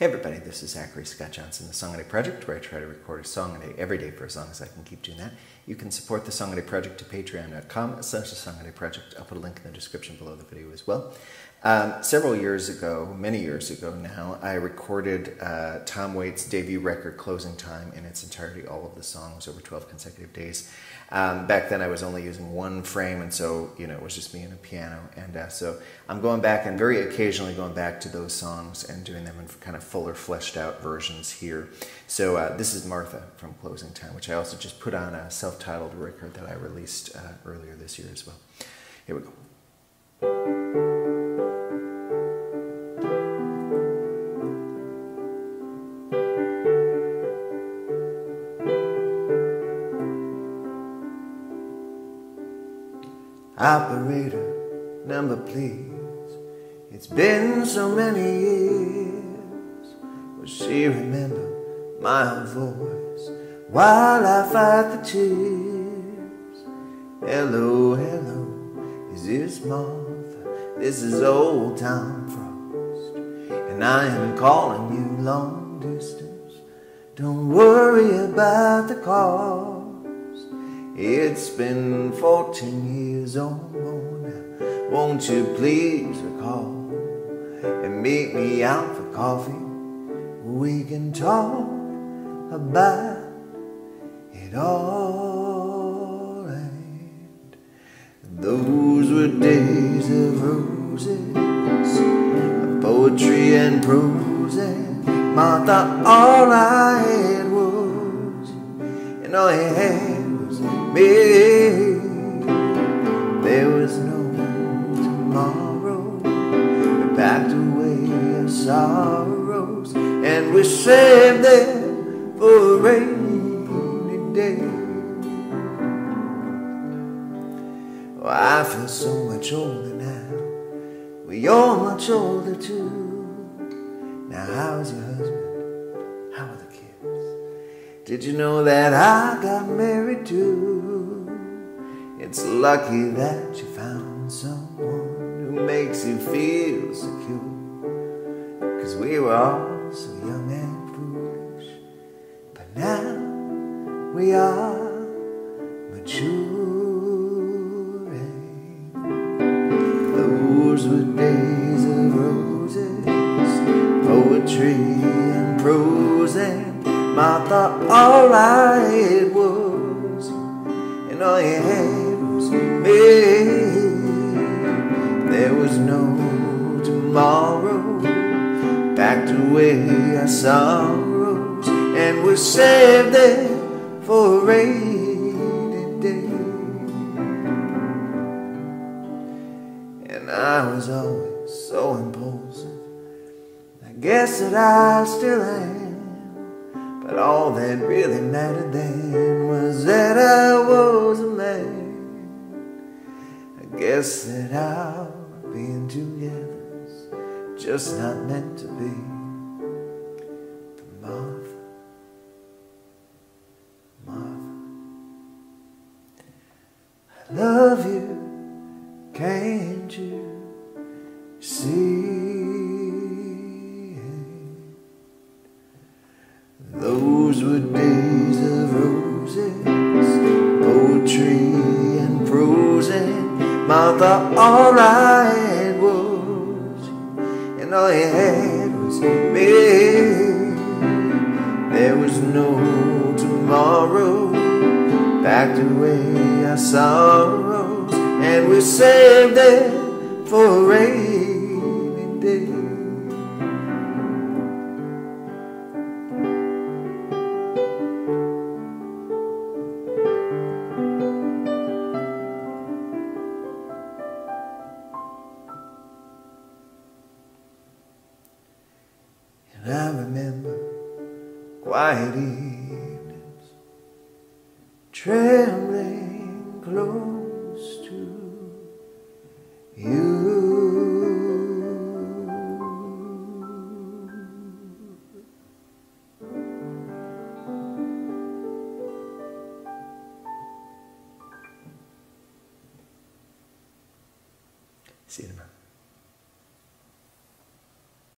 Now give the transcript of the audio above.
Hey everybody, this is Zachary Scot Johnson, the Song a Day Project, where I try to record a song a day every day for as long as I can keep doing that. You can support the Song a Day Project at patreon.com slash the Song a Day Project. I'll put a link in the description below the video as well. Um, several years ago, many years ago now, I recorded uh, Tom Waits' debut record, Closing Time, in its entirety, all of the songs over 12 consecutive days. Um, back then I was only using one frame, and so, you know, it was just me and a piano. And uh, so I'm going back and very occasionally going back to those songs and doing them in kind of fuller, fleshed out versions here. So uh, this is Martha from Closing Time, which I also just put on a self titled record that I released uh, earlier this year as well. Here we go. Operator, number please. It's been so many years. Will she remember my voice while I fight the tears? Hello, hello, is this Martha? This is old Tom Frost, and I am calling you long distance. Don't worry about the cost. It's been 14 years or more now. Won't you please recall and meet me out for coffee? We can talk about it all. And those were days of roses, of poetry and prose. And Martha, all I had was, and all I There was no tomorrow. We packed away our sorrows and we saved them for a rainy day. Oh, I feel so much older now. We all much older too. Now, how's your husband? Did you know that I got married too? It's lucky that you found someone who makes you feel secure. Cause we were all so young and foolish, but now we are maturing. Those were days thought all I had was, and all you had was me. There was no tomorrow, packed away our sorrows, and we saved it for a rainy day. And I was always so impulsive. I guess that I still am. But all that really mattered then was that I was a man. I guess that our being together's just not meant to be. I love you, can't you Martha, all I had was, and all I had was me. There was no tomorrow, packed away our sorrows, and we saved it for a quiet evenings, trembling close to you. See you tomorrow.